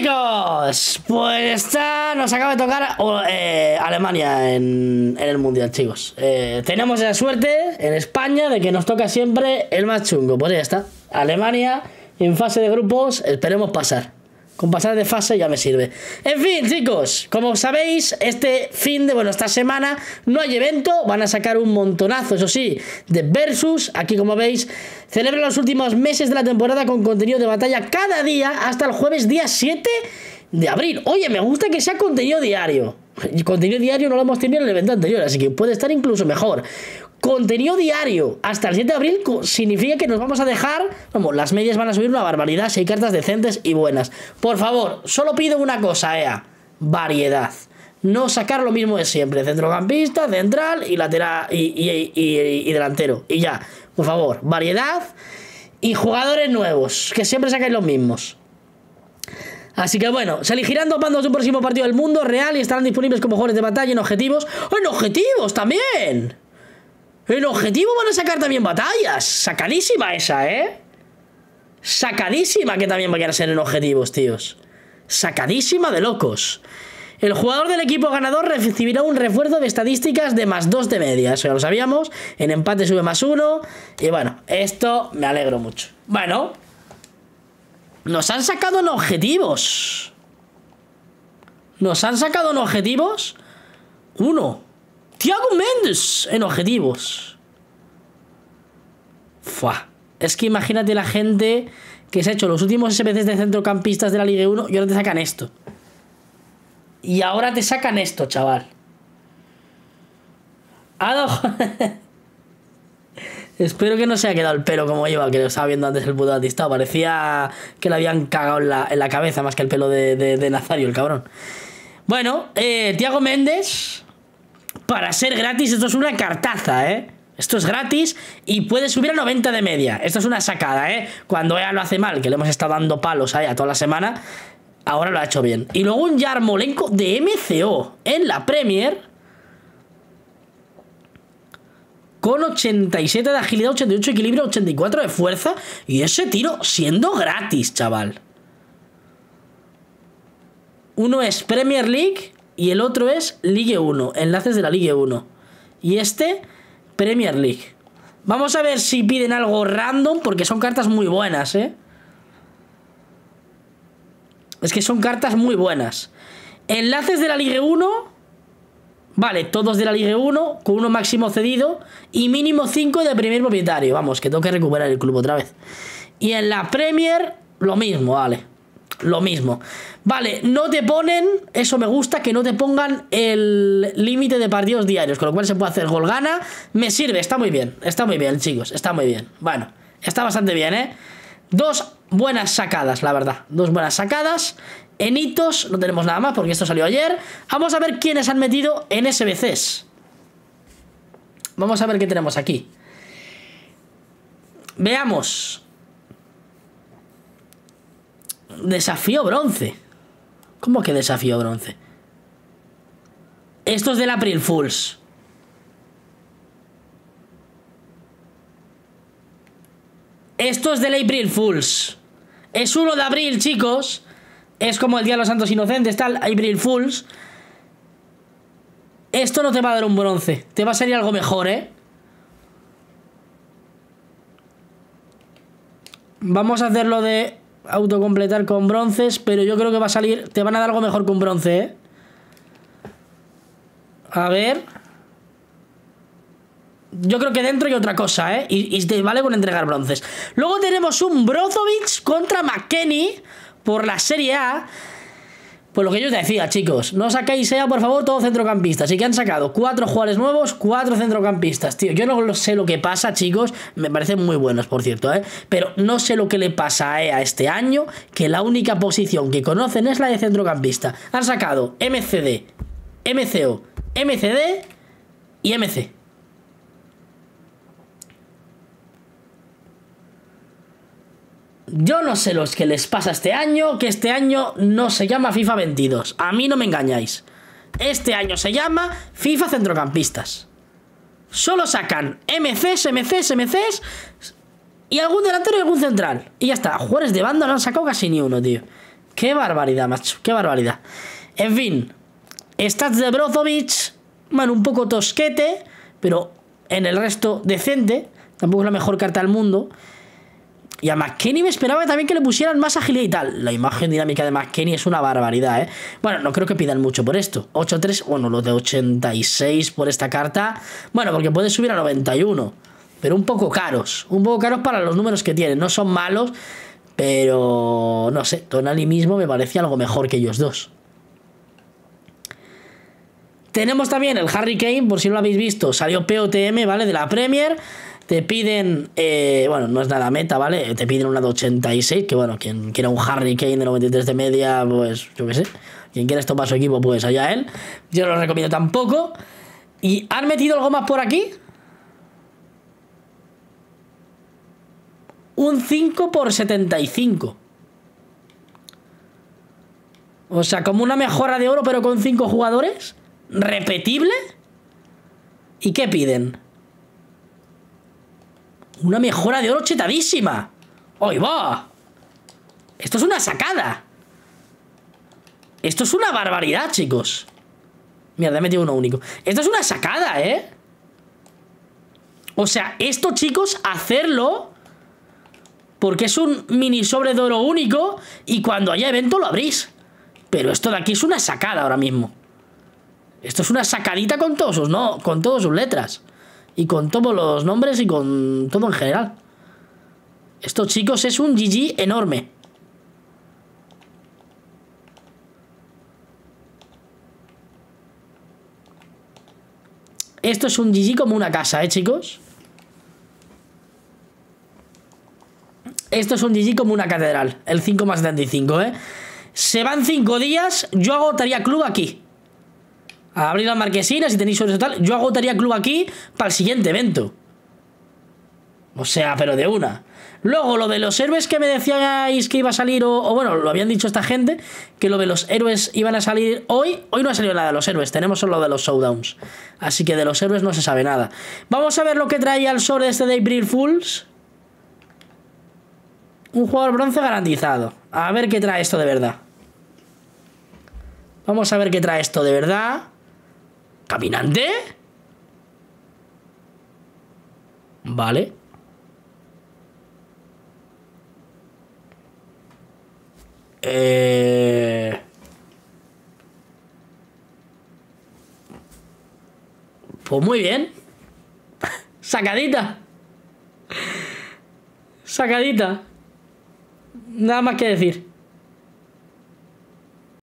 chicos, pues está, nos acaba de tocar eh, Alemania en, el Mundial, chicos. Eh, tenemos la suerte en España de que nos toca siempre el más chungo. Pues ya está, Alemania en fase de grupos, esperemos pasar. Con pasar de fase ya me sirve. En fin, chicos, como sabéis, este fin de, bueno, esta semana no hay evento. Van a sacar un montonazo, eso sí, de Versus. Aquí, como veis, celebran los últimos meses de la temporada con contenido de batalla cada día hasta el jueves día 7 de abril. Oye, me gusta que sea contenido diario. Y contenido diario no lo hemos tenido en el evento anterior, así que puede estar incluso mejor contenido diario hasta el 7 de abril significa que nos vamos a dejar, vamos, las medias van a subir una barbaridad si hay cartas decentes y buenas. Por favor, solo pido una cosa, EA, variedad. No sacar lo mismo de siempre, centrocampista, central y lateral y, delantero. Y ya, por favor, variedad y jugadores nuevos, que siempre sacáis los mismos. Así que bueno, se elegirán dos bandos de un próximo partido del mundo real y estarán disponibles como jugadores de batalla en objetivos. ¡Oh, en objetivos también! El objetivo van a sacar también batallas. Sacadísima esa, ¿eh? Sacadísima que también vayan a ser en objetivos, tíos. Sacadísima de locos. El jugador del equipo ganador recibirá un refuerzo de estadísticas de más 2 de media. Eso ya lo sabíamos. En empate sube más 1. Y bueno, esto me alegro mucho. Bueno. Nos han sacado en objetivos. Nos han sacado en objetivos. Uno. Tiago Mendes en objetivos. Fua. Es que imagínate la gente que se ha hecho los últimos SPCs de centrocampistas de la Liga 1 y ahora te sacan esto. Y ahora te sacan esto, chaval. Espero que no se haya quedado el pelo como iba, que lo estaba viendo antes el puto artista. Parecía que le habían cagado en la, cabeza más que el pelo de, Nazario, el cabrón. Bueno, eh, Tiago Méndez para ser gratis, esto es una cartaza, ¿eh? Esto es gratis y puede subir a 90 de media. Esto es una sacada, ¿eh? Cuando ella lo hace mal, que le hemos estado dando palos a ella toda la semana, ahora lo ha hecho bien. Y luego un Yarmolenko de MCO en la Premier. Con 87 de agilidad, 88 de equilibrio, 84 de fuerza. Y ese tiro siendo gratis, chaval. Uno es Premier League y el otro es Ligue 1, enlaces de la Ligue 1. Y este, Premier League. Vamos a ver si piden algo random, porque son cartas muy buenas, ¿eh? Es que son cartas muy buenas. Enlaces de la Ligue 1. Vale, todos de la Ligue 1, con uno máximo cedido. Y mínimo 5 de primer propietario. Vamos, que tengo que recuperar el club otra vez. Y en la Premier, lo mismo, vale lo mismo. Vale, no te ponen, eso me gusta, que no te pongan el límite de partidos diarios, con lo cual se puede hacer gol gana. Me sirve, está muy bien, está muy bien, chicos, está muy bien. Bueno, está bastante bien, ¿eh? Dos buenas sacadas, la verdad. Dos buenas sacadas. En hitos no tenemos nada más porque esto salió ayer. Vamos a ver quiénes han metido en SBCs. Vamos a ver qué tenemos aquí. Veamos. Desafío bronce. ¿Cómo que desafío bronce? Esto es del April Fools. Esto es del April Fools. Es 1 de abril, chicos. Es como el Día de los Santos Inocentes, tal, April Fools. Esto no te va a dar un bronce. Te va a salir algo mejor, ¿eh? Vamos a hacerlo de autocompletar con bronces, pero yo creo que va a salir... Te van a dar algo mejor que un bronce, ¿eh? A ver... Yo creo que dentro hay otra cosa, ¿eh? Y, te vale con entregar bronces. Luego tenemos un Brozovic contra McKenny por la Serie A. Pues lo que yo os decía, chicos, no sacáis sea, por favor, todo centrocampistas. Y que han sacado cuatro jugadores nuevos, cuatro centrocampistas, tío. Yo no sé lo que pasa, chicos. Me parecen muy buenos, por cierto, ¿eh? Pero no sé lo que le pasa a EA este año, que la única posición que conocen es la de centrocampista. Han sacado MCD, MCO, MCD y MC. Yo no sé los que les pasa este año, que este año no se llama FIFA 22. A mí no me engañáis. Este año se llama FIFA Centrocampistas. Solo sacan MCs, MCs, MCs y algún delantero y algún central. Y ya está. Jugadores de banda no han sacado casi ni uno, tío. Qué barbaridad, macho. Qué barbaridad. En fin. Stats de Brozovic. Bueno, un poco tosquete. Pero en el resto decente. Tampoco es la mejor carta del mundo. Y a McKenny me esperaba también que le pusieran más agilidad y tal. La imagen dinámica de McKenny es una barbaridad, ¿eh? Bueno, no creo que pidan mucho por esto. 8-3, bueno, lo de 86 por esta carta. Bueno, porque puede subir a 91. Pero un poco caros. Un poco caros para los números que tienen. No son malos, pero no sé. Tonali mismo me parecía algo mejor que ellos dos. Tenemos también el Harry Kane, por si lo habéis visto. Salió POTM, ¿vale? De la Premier. Te piden, eh, bueno, no es nada meta, ¿vale? Te piden una de 86, que bueno, quien quiera un Harry Kane de 93 de media, pues yo qué sé. Quien quiera esto para su equipo, pues allá él. Yo no lo recomiendo tampoco. ¿Y han metido algo más por aquí? Un 5 por 75. O sea, como una mejora de oro, pero con 5 jugadores. ¿Repetible? ¿Y qué piden? Una mejora de oro chetadísima. ¡Hoy va! Esto es una sacada. Esto es una barbaridad, chicos. Mira, he metido uno único. Esto es una sacada, ¿eh? O sea, esto, chicos, hacerlo... Porque es un mini sobre de oro único y cuando haya evento lo abrís. Pero esto de aquí es una sacada ahora mismo. Esto es una sacadita con todos sus, no, con todas sus letras. Y con todos los nombres y con todo en general. Esto, chicos, es un GG enorme. Esto es un GG como una casa, ¿eh, chicos? Esto es un GG como una catedral. El 5 más 75, ¿eh? Se van 5 días, yo agotaría club aquí abrir las marquesinas, si tenéis sobre tal, yo agotaría club aquí para el siguiente evento. O sea, pero de una. Luego, lo de los héroes que me decíais que iba a salir, o, bueno, lo habían dicho esta gente, que lo de los héroes iban a salir hoy. Hoy no ha salido nada de los héroes, tenemos solo lo de los showdowns. Así que de los héroes no se sabe nada. Vamos a ver lo que traía el sobre este de April Fools. Un jugador bronce garantizado. A ver qué trae esto de verdad. Vamos a ver qué trae esto de verdad. ¿Caminante? Vale. Eh... Pues muy bien. Sacadita. Sacadita. Nada más que decir.